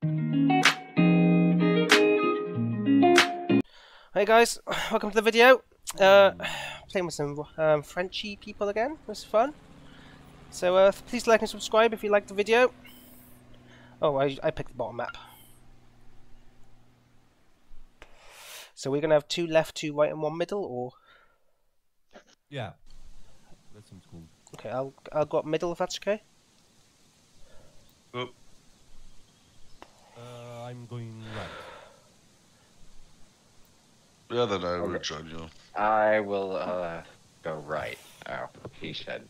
Hey guys, welcome to the video. Uh, playing with some um, Frenchy people again. This is fun. So uh, please like and subscribe if you liked the video. Oh, I, I picked the bottom map. So we're gonna have two left, two right, and one middle, or Yeah. That seems cool. okay, I'll I'll go up middle if that's okay. Uh, I'm going right. Yeah, then I will join you. I will uh go right. Oh, he said.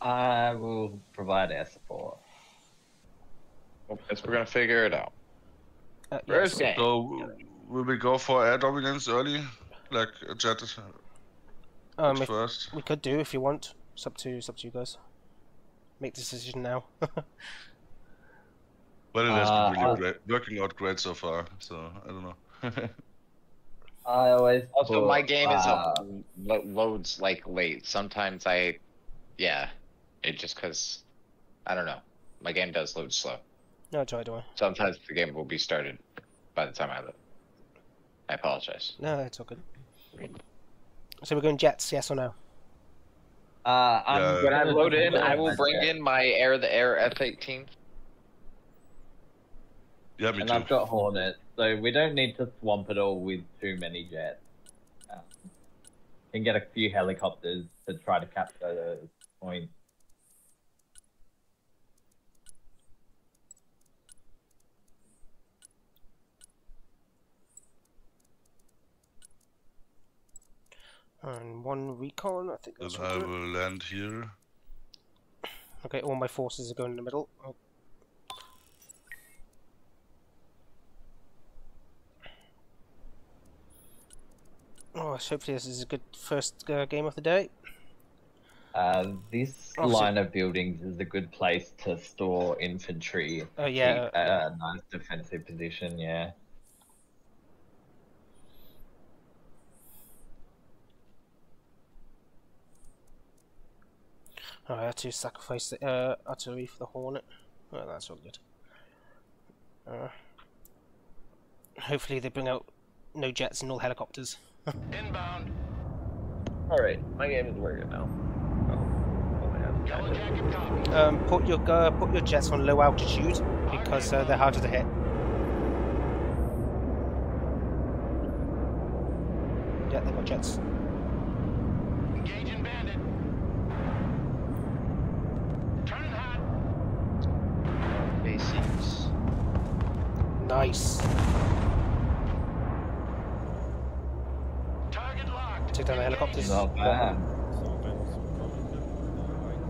I will provide air support. Well, guess we're gonna figure it out. Uh, First yes. game. So, will we go for air dominance early? Like, uh, Jet Um, if, first? we could do if you want. It's up to it's up to you guys. Make the decision now. Well, it has Uh, been really I'll- great, working out great so far, so I don't know. I always Also, put, my game is uh, lo- loads like late. Sometimes I, yeah, it just cause I don't know. My game does load slow. no, it's alright, don't worry. Sometimes the game will be started by the time I load. I apologize. No, it's all good. So we're going jets, yes or no? Uh, I'm Yeah. When I gonna load in, I will bring in my air the air F-18. Yeah, me and too. I've got Hornet, so we don't need to swamp it all with too many jets. Um, can get a few helicopters to try to capture those points. And one recon, I think Then that's I what will land here. Okay, all my forces are going in the middle. Oh. Hopefully this is a good first uh, game of the day. Uh, this Oh, so- line of buildings is a good place to store infantry. Oh yeah, a nice defensive position, yeah. oh, I had to sacrifice the uh, artillery for the Hornet. Oh, that's all good. Uh, hopefully they bring out no jets and all helicopters. Inbound. All right, my game is working now. Um, put your uh, put your jets on low altitude because uh, they're harder to hit. Yeah, they've got jets. Engaging bandit. Turning hot. Basics. Nice. Target. Took down the helicopters. Not bad. Sometimes coming down right.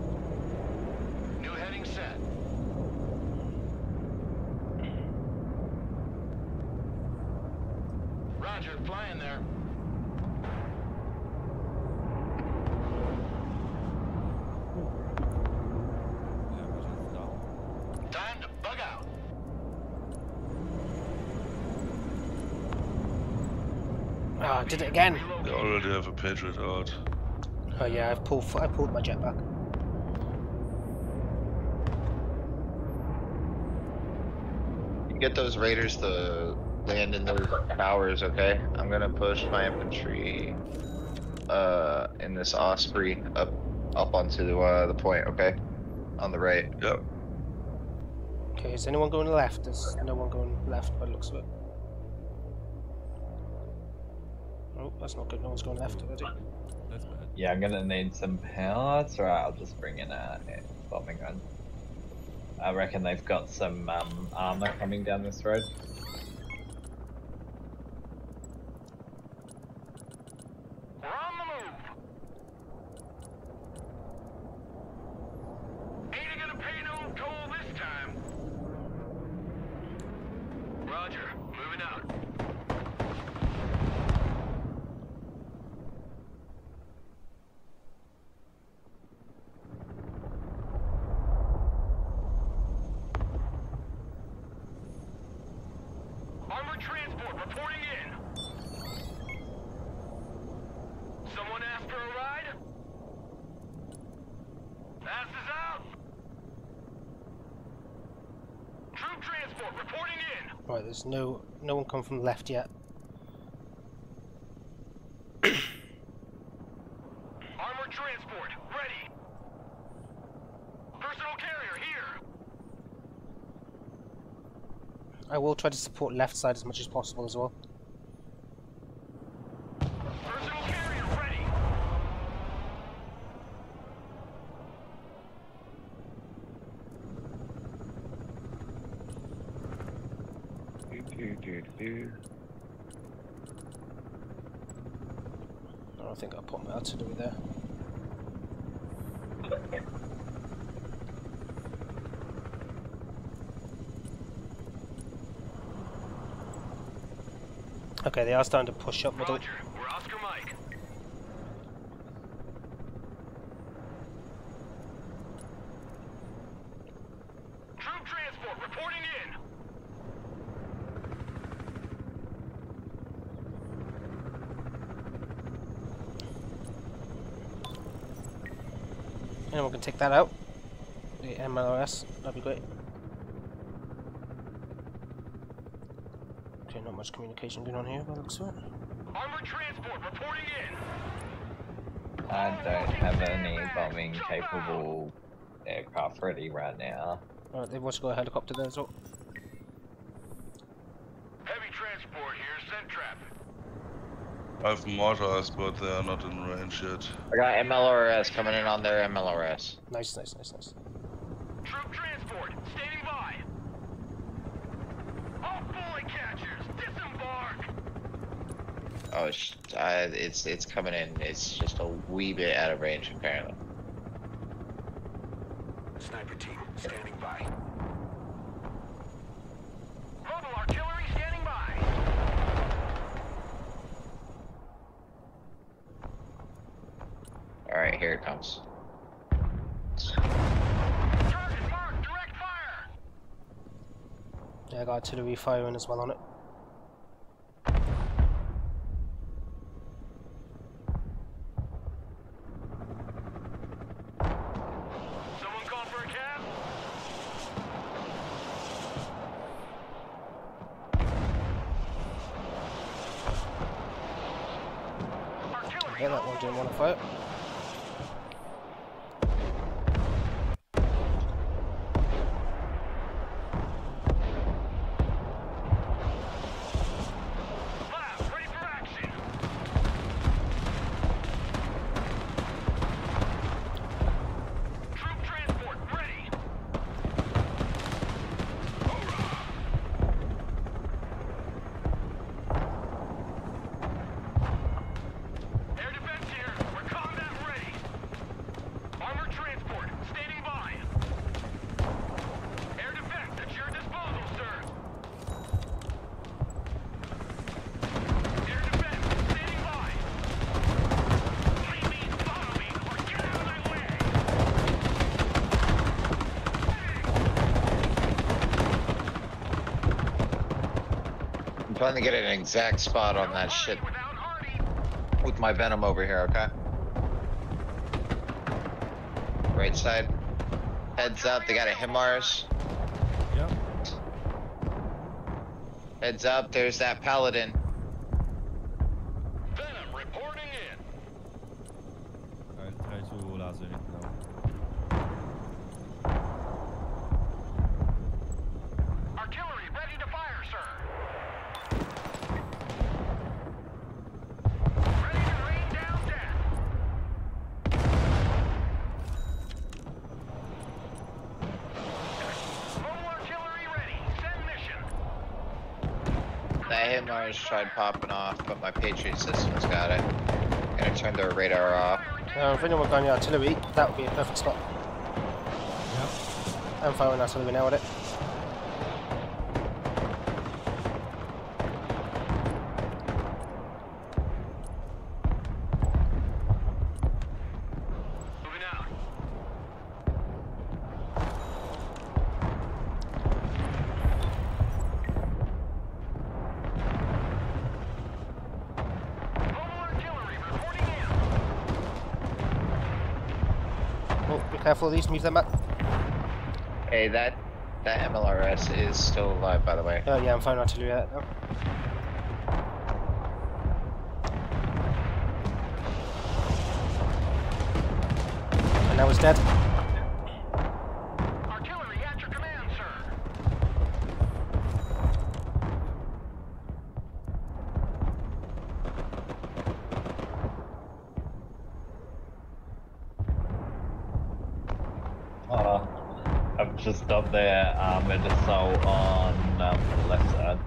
New heading set. Roger, flying there. Yeah, which is down. Time to bug out. Ah, did it again. They already have a Patriot out. Oh yeah, I've pulled I pulled my jet back. You get those raiders to land in those towers, okay? I'm gonna push my infantry uh in this Osprey up up onto the uh, the point, okay? On the right. Yep. Okay, is anyone going left? There's no one going left by the looks of it. That's not good. No one's going left already. That's bad. Yeah, I'm gonna need some power. or I'll just bring in a a bombing run. I reckon they've got some um, armor coming down this road. We're on the move. Ain't gonna pay no toll this time. Roger, moving out. Armored transport reporting in. Someone asked for a ride? Passes out. reporting in. Right, there's no no one come from the left yet. Armored transport, ready. Personal carrier here. I will try to support left side as much as possible as well. Personal carrier ready. I don't think I'll put my artillery there. Okay, they are starting to push up middle. Roger, we're Oscar Mike. Troop transport reporting in. Anyone can take that out. The MLRS, that'd be great. Not much communication going on here, by the looks of it. Armored transport reporting in. I don't have any bombing capable aircraft ready right now. Alright, they've also got a helicopter there as well. Heavy transport here, send traffic. I have mortars, but they are not in range yet. I got MLRS coming in on their MLRS. Nice, nice, nice, nice. Troop transport, standing by. All bullet catchers, disembark. Oh, it's, uh, it's it's coming in. It's just a wee bit out of range apparently. Sniper team, standing by. Mobile artillery standing by. All right, here it comes. Target marked, direct fire. Yeah, I got artillery firing as well on it. Someone call for a cab? Artillery Yeah, that one didn't want to fight. LAV, ready for action. Troop transport ready. Air defense here. We're combat ready. Armored transport standing by. Air defense at your disposal, sir. Air defense standing by. Please follow me or get out of my way. I'm trying to get an exact spot on that shit with my venom over here. Okay. Right side. Heads up. They got a HIMARS. Yep. Heads up. There's that paladin. Venom reporting in. I'll try to laser it now. Artillery ready to fire, sir. Ready to rain down death. Mobile artillery ready. Send mission. That HIMARS tried popping off, but my Patriot system's got it. I'm Gonna turn their radar off. Uh, if anyone got any artillery, that would be a perfect spot. Yep. I'm firing artillery now at it. Moving out. Mobile artillery reporting in. Oh, be careful of these, move them back. Hey, that That MLRS is still alive, by the way. Oh yeah, I'm firing artillery at it now. And that was dead. Artillery at your command, sir. Uh, I've just done their armored assault on um, the left side.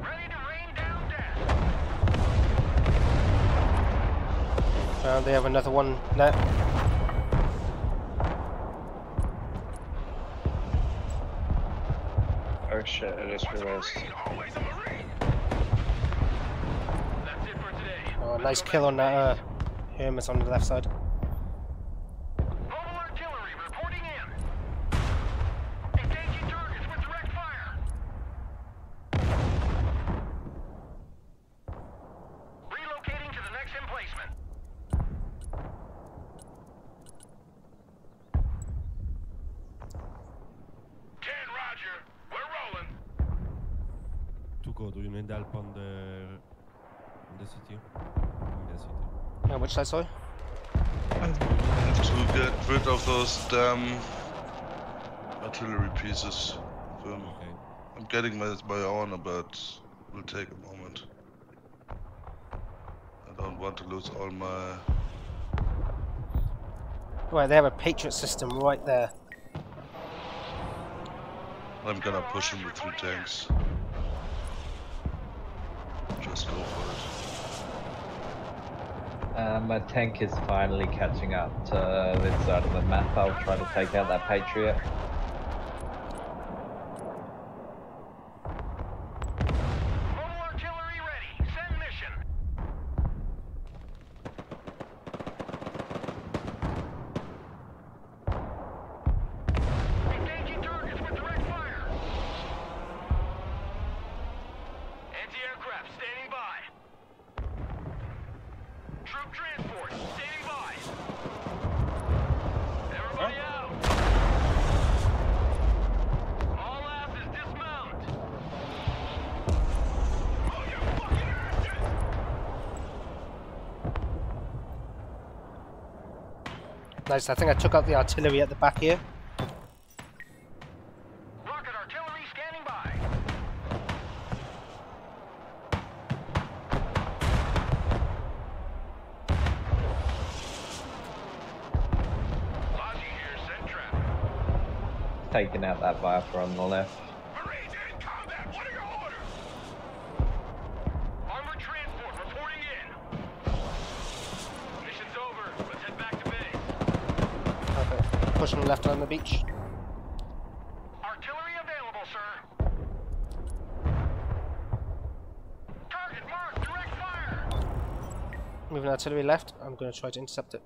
Ready to rain down death. Uh, they have another one there. Oh shit, I just realized. Always a Marine. That's it for today. Oh, nice kill on that uh, Hermes on the left side. Mobile artillery reporting in. Engaging targets with direct fire. Relocating to the next emplacement. Ten Roger. We're rolling. To go, do you need help on the on the city? In the city. Which side, sorry? I have to get rid of those damn artillery pieces. So Okay. I'm getting my, my own, but will take a moment. I don't want to lose all my. Right, they have a Patriot system right there. I'm gonna push him with three tanks. Just go for Uh, my tank is finally catching up to this side of the map. I'll try to take out that Patriot. Mobile artillery ready. Send mission. Engaging targets with direct fire. Anti-aircraft standing by. Troop transport standing by. Everybody out. All asses dismount. Oh, you fucking asses! Nice, I think I took out the artillery at the back here. Rocket artillery scanning by. Logi here, send traffic. Taking out that Viper on the left. Left on the beach. Artillery available, sir. Target marked, direct fire. Moving artillery left. I'm going to try to intercept it.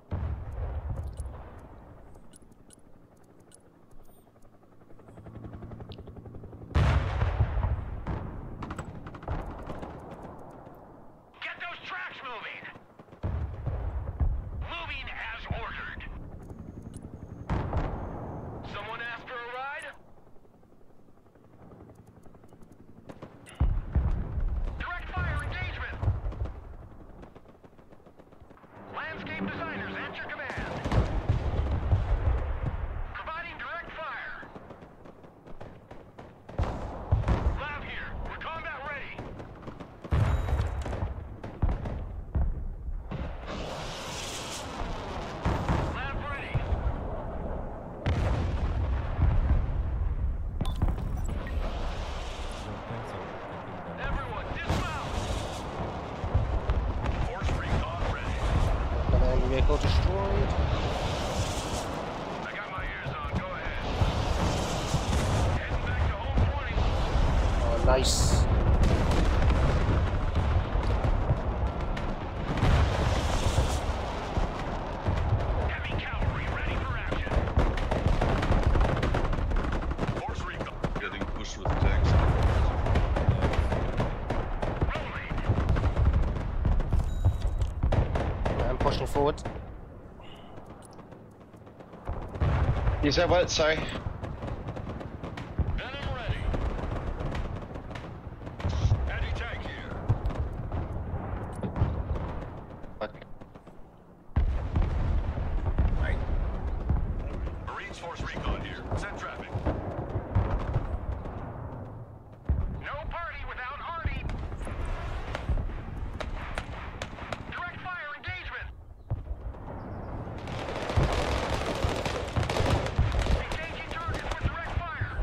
You said what? Sorry. Venom ready. Anti-tank here. Fuck. Marines Force Recon here. Send traffic. No party without Arnie. Direct fire engagement. Engaging targets with direct fire.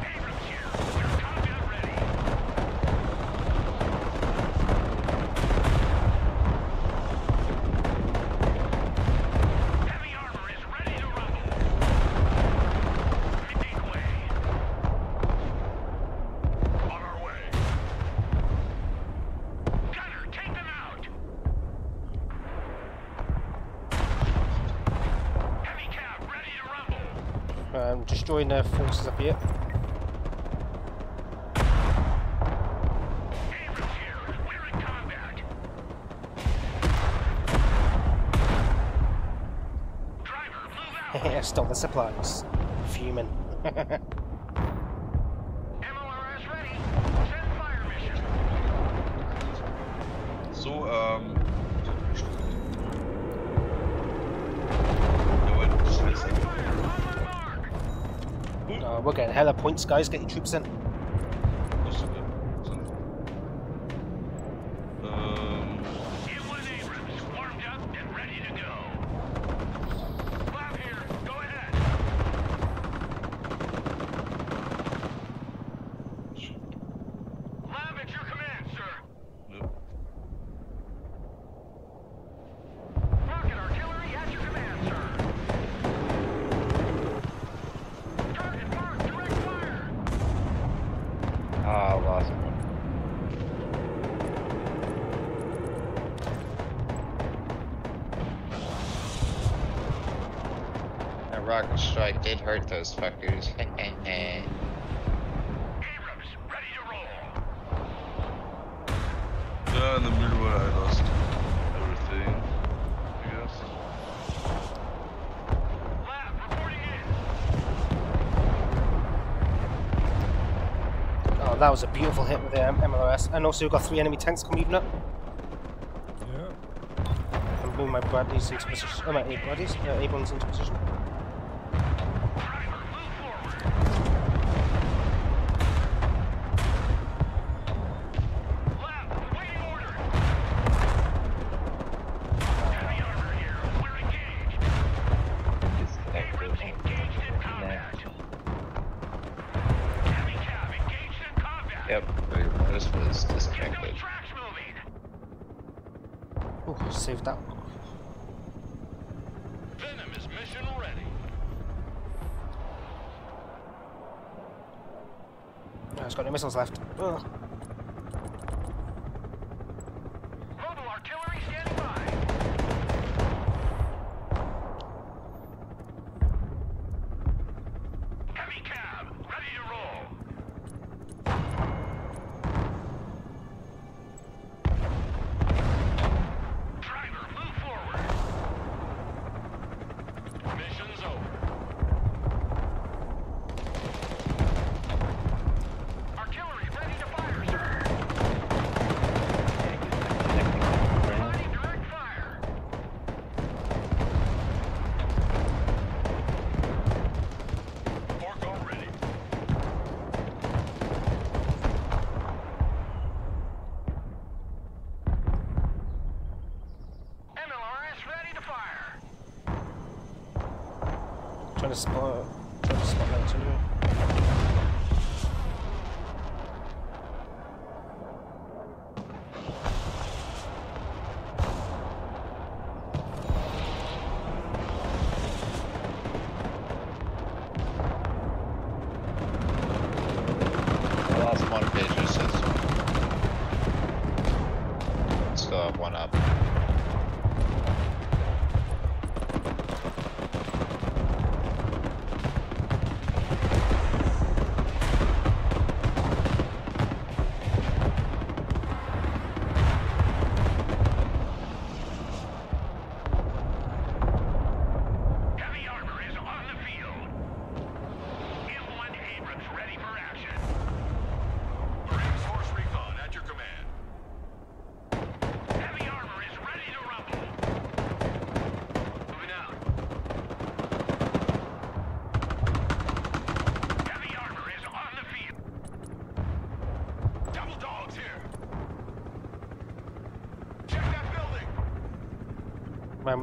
Abrams here. We're combat ready. Heavy armor is ready to rumble. Make way. On our way. Gunner, take them out. Heavy cab ready to rumble. Um, destroying their forces up here. Abrams here. We're in combat. Driver, move out. Stole the supplies. Fuming. MLRS ready. Send fire mission. So, ähm. Jawohl, scheiße. Direct fire. On my mark. Uh, we're getting hella points, guys. Get your troops in. Das ist okay. So. Ähm. A1 Abrams, warmed up and ready to go. Flap here. Go ahead. LAV at your command, sir. Ne. Rocket artillery at your command, sir. Target marked. Direct fire. Ah, lost one. That rocket strike did hurt those fuckers. Abrams, ready to roll. Yeah, in the middle I lost everything. I guess. LAV reporting in. Oh, that was a beautiful hit with the MLRS. And also, we've got three enemy tanks coming up. Yeah. I'm moving my Bradleys into position. Oh, my eight Bradleys. Uh, Abrams into position. Driver, move forward. LAV, awaiting order. Heavy armor here. We're engaged. Abrams engaged in combat. Heavy cab engaged in combat. Yep, this was Enemy disconnected. Oh, saved that. Venom is mission ready. Oh, it's got no missiles left. Ugh. One vision system. Still have one up.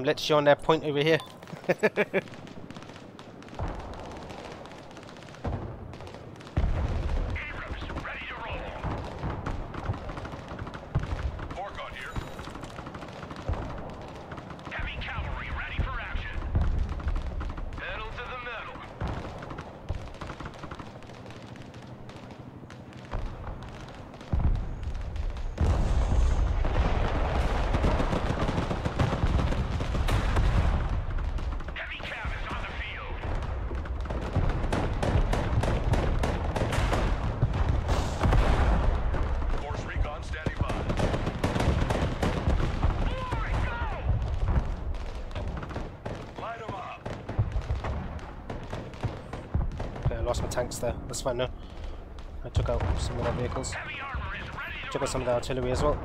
I'm literally on their point over here. That's fine, no. I took out some of their vehicles. Heavy armor is ready to Took out some of the artillery as well.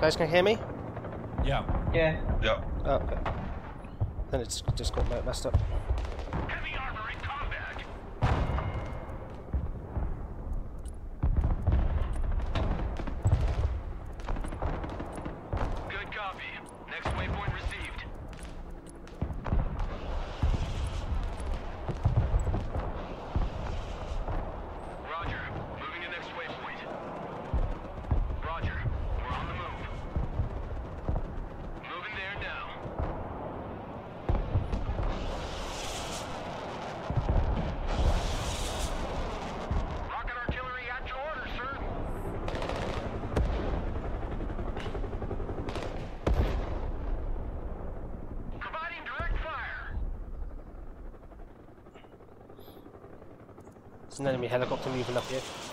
Guys, can hear me? Yeah. Yeah. Yeah. Oh, okay. Then it's just got messed up. Heavy armor in combat. Good copy. Next waypoint received. Roger. Moving to next waypoint. Roger. We're on the move. Moving there now. Rocket artillery at your order, sir. Providing direct fire. There's an enemy helicopter moving up here.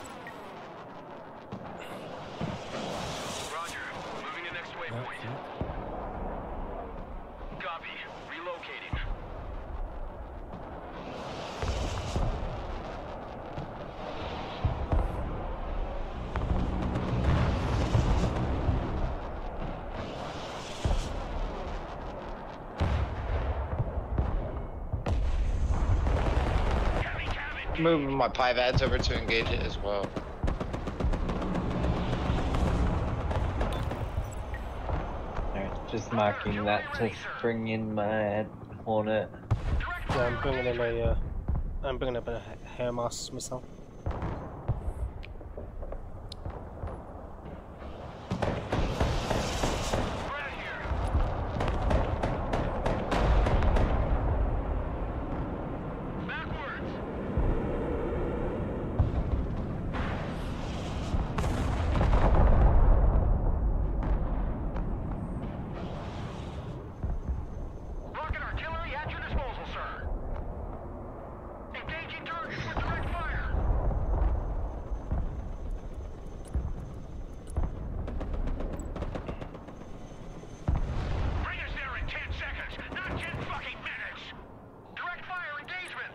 Moving my PIVADS over to engage it as well. Alright, just marking that to bring in my hornet. Yeah, I'm bringing in artillery. a, uh, I'm bringing up a Hermas missile. Right here. Backwards. Rocket artillery at your disposal, sir. Engaging targets with direct fire. Bring us there in 10 seconds, not 10 fucking minutes. Direct fire engagement.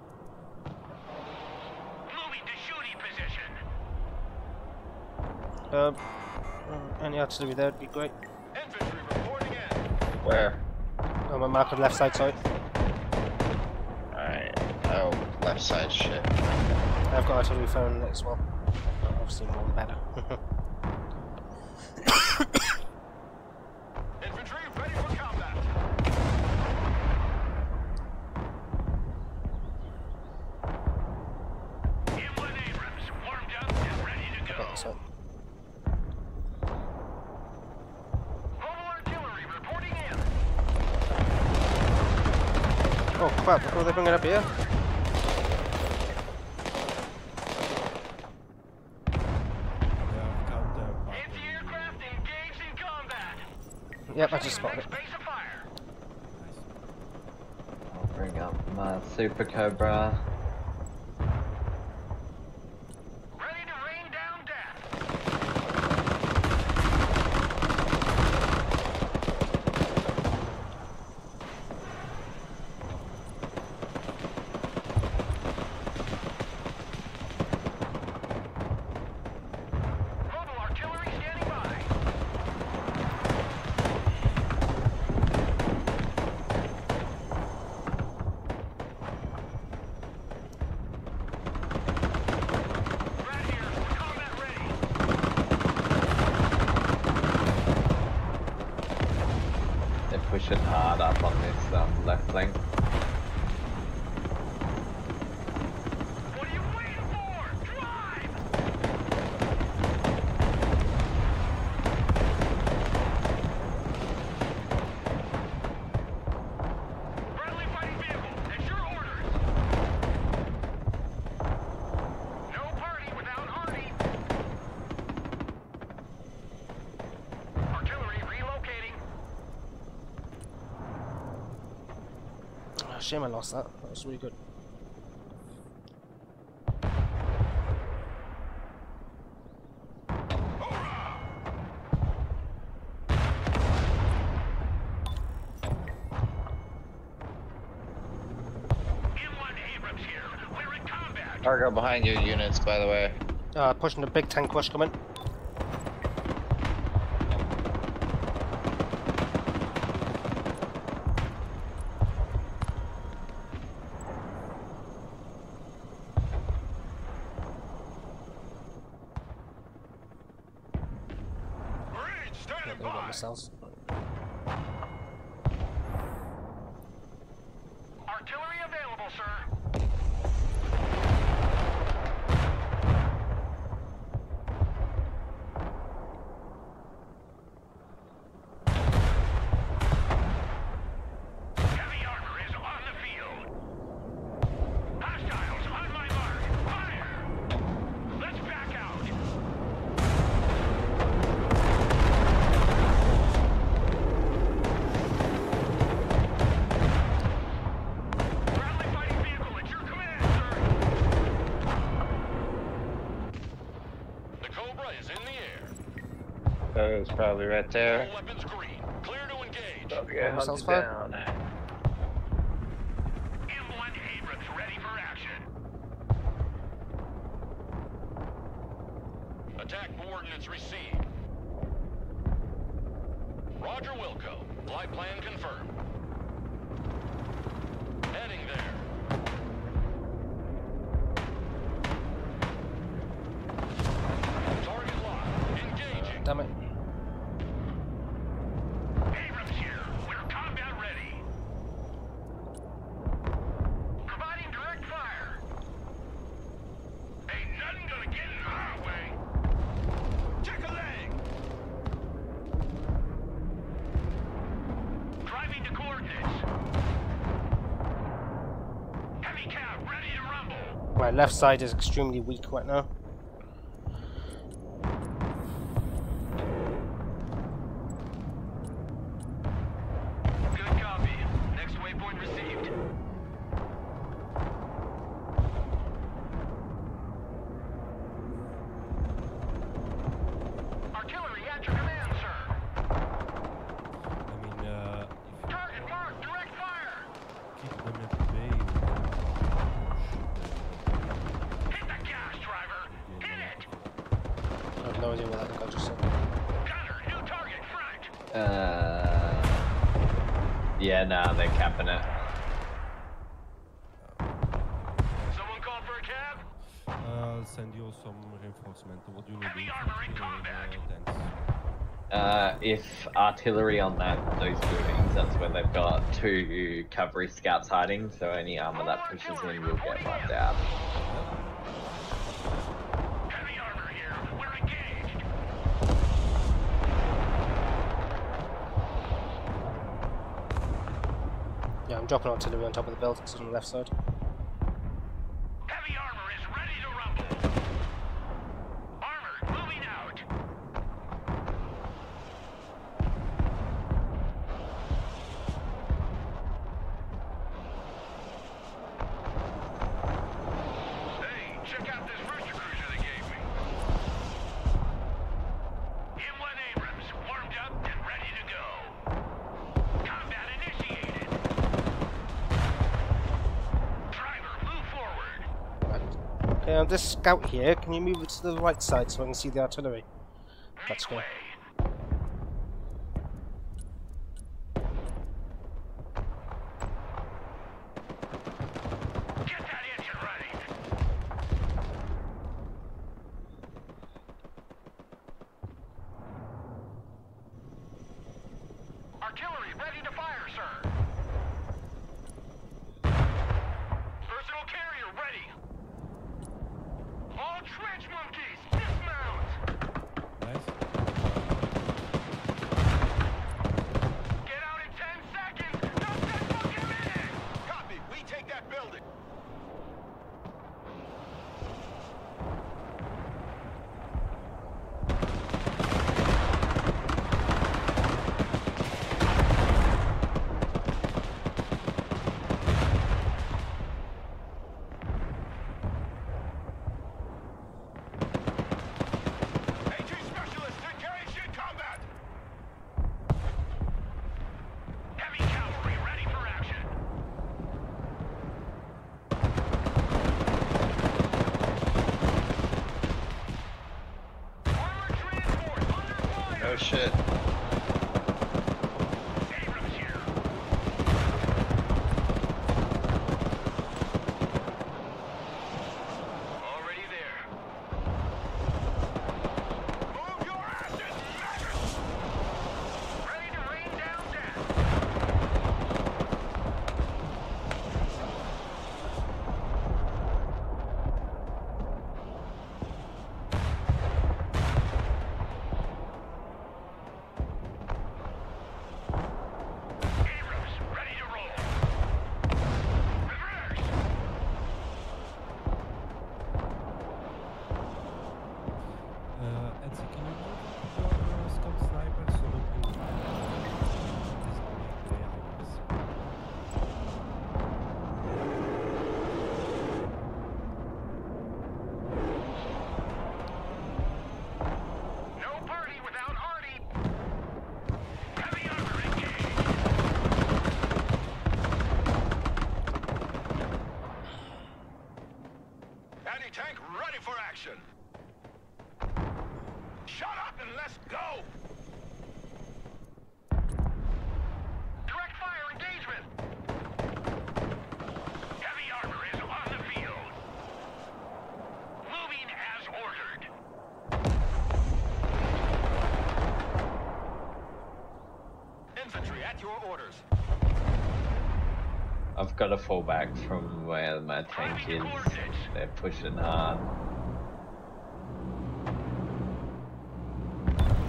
Moving to shooting position. Um, any artillery there would be great. Infantry reporting in. Where? On my mark on the left side, sorry. Alright. Oh, left side shit. I've got artillery phone as well. But Obviously more better. Infantry ready for combat. M1 Abrams warmed up and ready to go. Okay, so Mobile artillery reporting in. Up here? They Anti-aircraft engaged in combat. Yep, I just spotted it. I'll bring up my Super Cobra. shame I lost that. That was really good. Cargo behind your units, by the way. Uh, pushing the big tank rush coming. goes probably right there. Oh, yeah, down. left side is extremely weak right now. Yeah, nah, they're capping it. Someone called for a cab? Uh, send you some reinforcement. What do you need? Heavy armor in combat. Uh, uh, if artillery on that those buildings, that's where they've got two cavalry scouts hiding. So any armor that pushes in will get wiped out. I'm dropping onto the on top of the buildings on the left side. scout here. Can you move it to the right side so I can see the artillery? That's good. shit. got to fall back from where my tank is. They're pushing hard.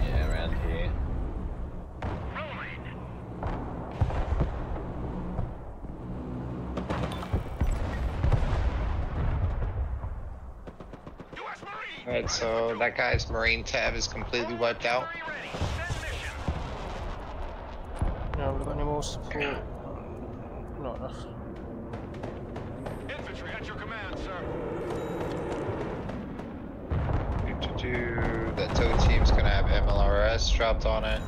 Yeah, around here. Alright, so that guy's marine tab is completely wiped out. No, we've got any more support. strapped on it.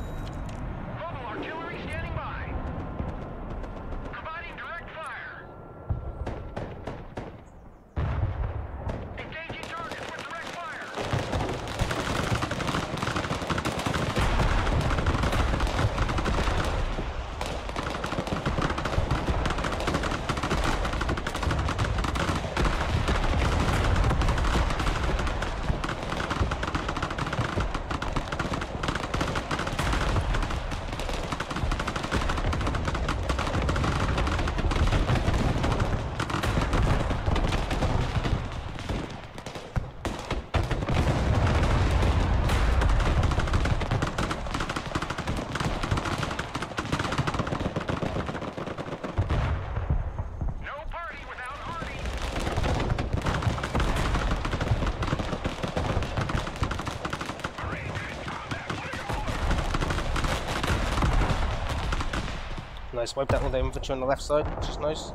nice. Wiped out all the infantry on the left side, which is nice.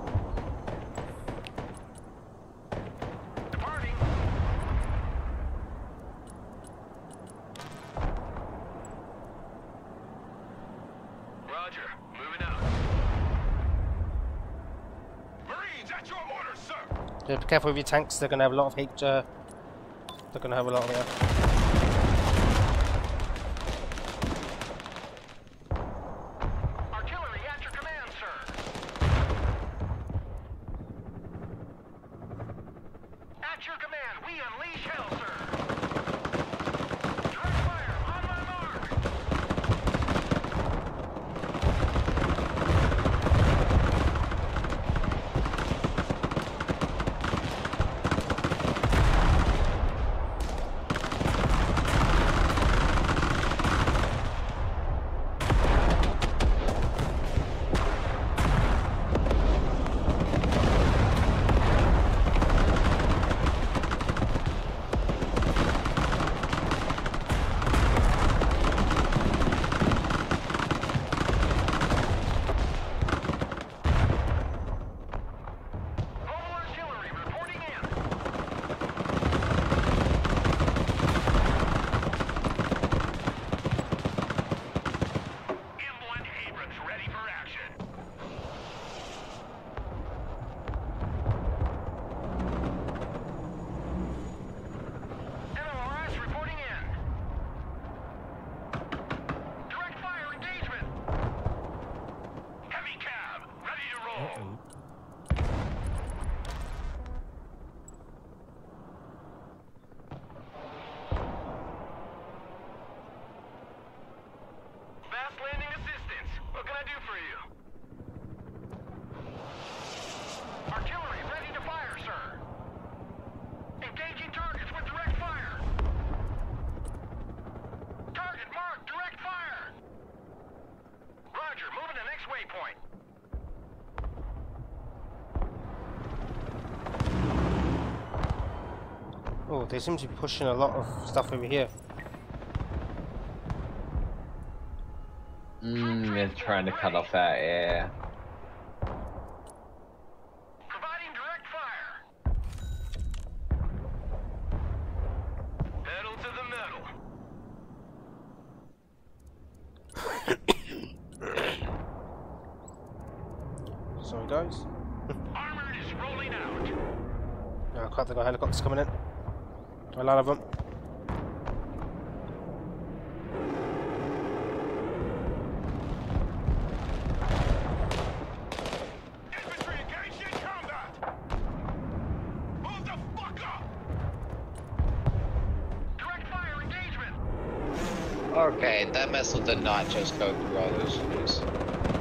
Be careful with your tanks, they're going to have a lot of heat. Uh, they're going to have a lot of... Uh, They seem to be pushing a lot of stuff over here. Mm, they're trying to cut off that air direct fire. Pedal to the metal. Sorry, guys. Armored is rolling out. Oh crap, they got helicopters coming in. A lot of them. Okay, that missile did not just go through all those trees.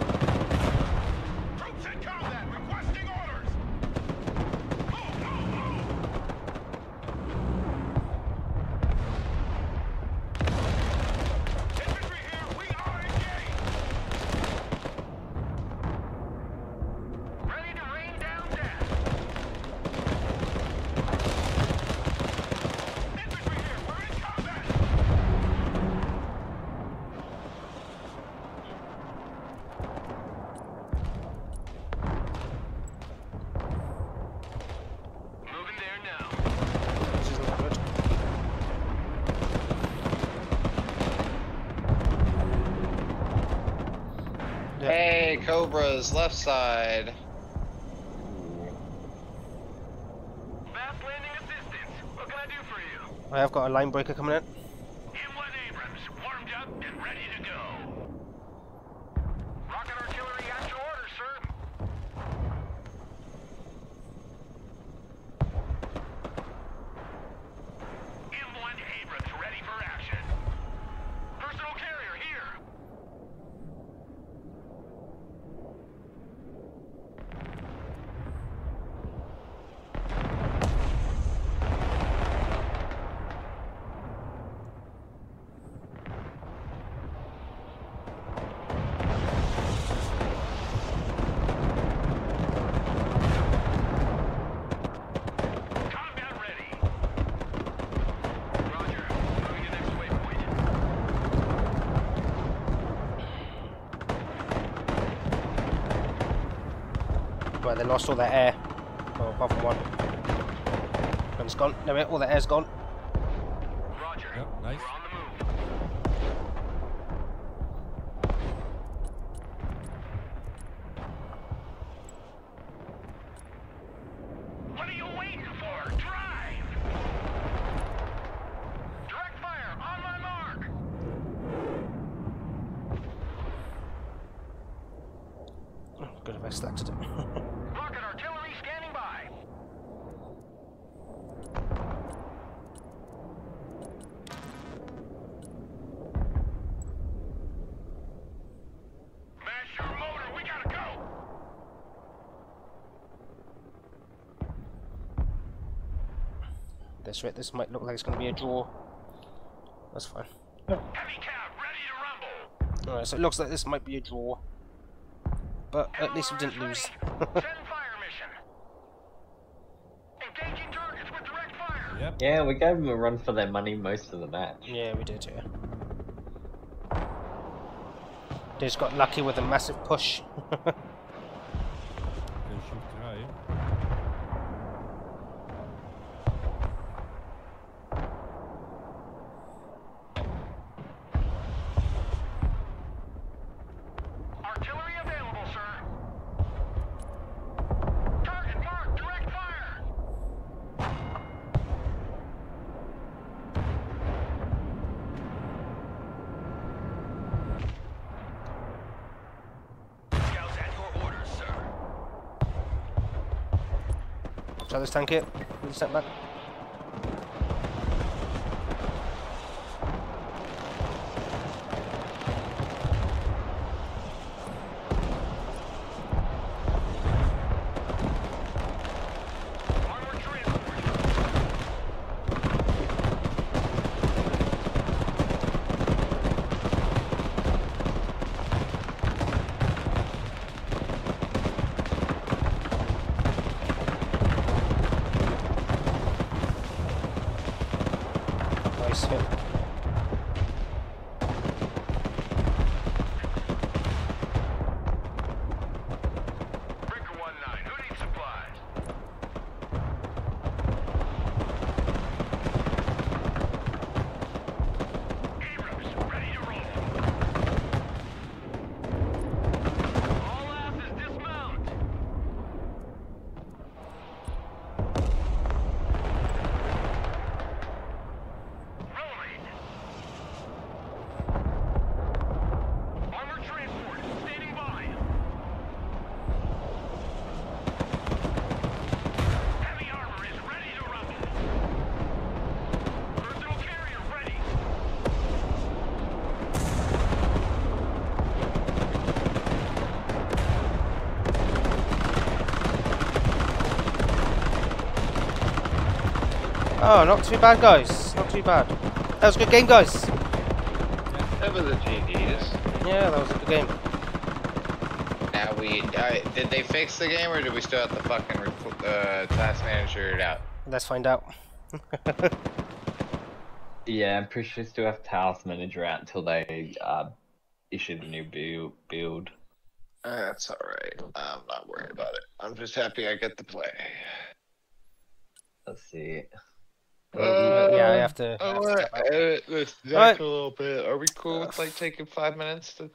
Cobras, left side. Fast landing assistance. What can I do for you? I have got a line breaker coming in. M1 Abrams, warmed up and ready to go. Rocket artillery at your orders, sir. M1 Abrams ready for action. Personal carrier here. Combat ready. Roger. Moving to next waypoint. They lost all their air. Oh, apart from one. One's gone. No, all their air's gone. Roger. Yep, nice. We're on the move. What are you waiting for? Drive! Direct fire on my mark! Oh, good if I selected it. Rocket artillery standing by. Mash your motor, we gotta go! This right, this might look like it's going to be a draw. That's fine. Heavy cab ready to rumble! Alright, so it looks like this might be a draw. But at least we didn't lose. is ready. Send fire mission. Engaging targets with direct fire. Yep. Yeah, we gave them a run for their money most of the match. yeah, we did, yeah. They just got lucky with a massive push. Can shoot try. Artillery available, sir. Target marked, direct fire. Scouts at your orders, sir. This tank. Really step back. Armored transport. Yeah. Brinker 1-9, who needs supplies? Abrams, ready to roll. All asses dismount. Rolling. Armor transport, standing by. Heavy armor is ready to rumble. Personal carrier ready. Oh, not too bad, guys. Not too bad. That was a good game, guys. That was a GG's. Yeah, that was a good game. Now we, uh, did they fix the game or do we still have to fucking uh, task manager it out? Let's find out. Yeah, I'm pretty sure we still have Task Manager out until they uh, issue the new build. build. Uh, That's alright. I'm not worried about it. I'm just happy I get to play. Let's see. Yeah, I have to. I I have to want step out. to edit this deck Alright. a little bit. Are we cool with like taking five minutes to,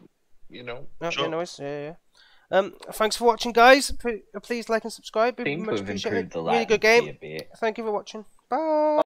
you know? No, Sure. yeah, no worries. Yeah, yeah. Um, thanks for watching, guys. P- Please like and subscribe. I It'd be much we've appreciated. Really good game. Thank you for watching. Bye.